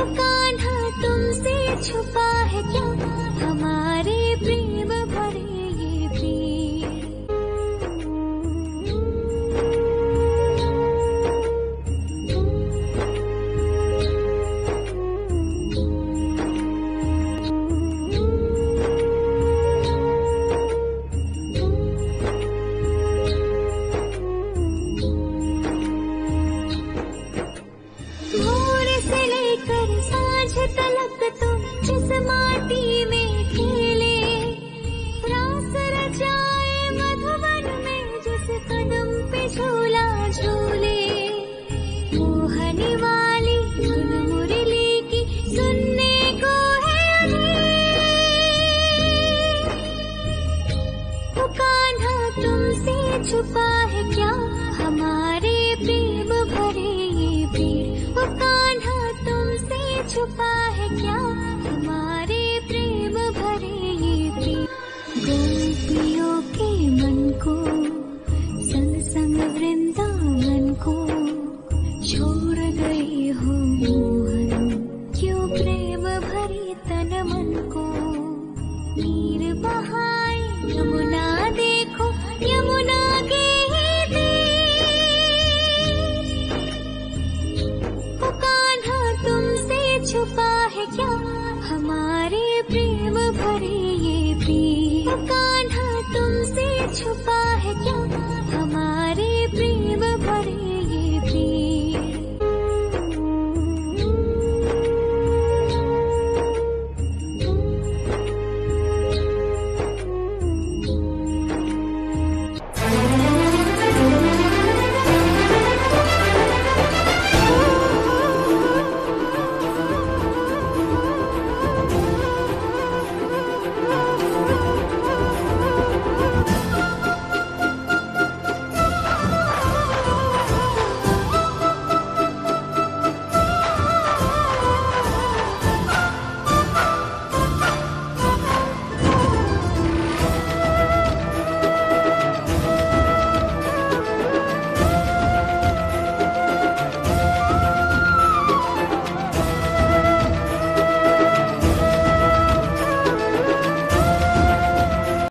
कान्हा तुमसे छुपा। छुपा है क्या? हमारे प्रेम भरे ये पेड़ वो कान्हा तुमसे छुपा है क्या? हमारे छुपा है क्या? हमारे प्रेम भरे ये प्रेम। कान्हा तुमसे छुपा है क्या?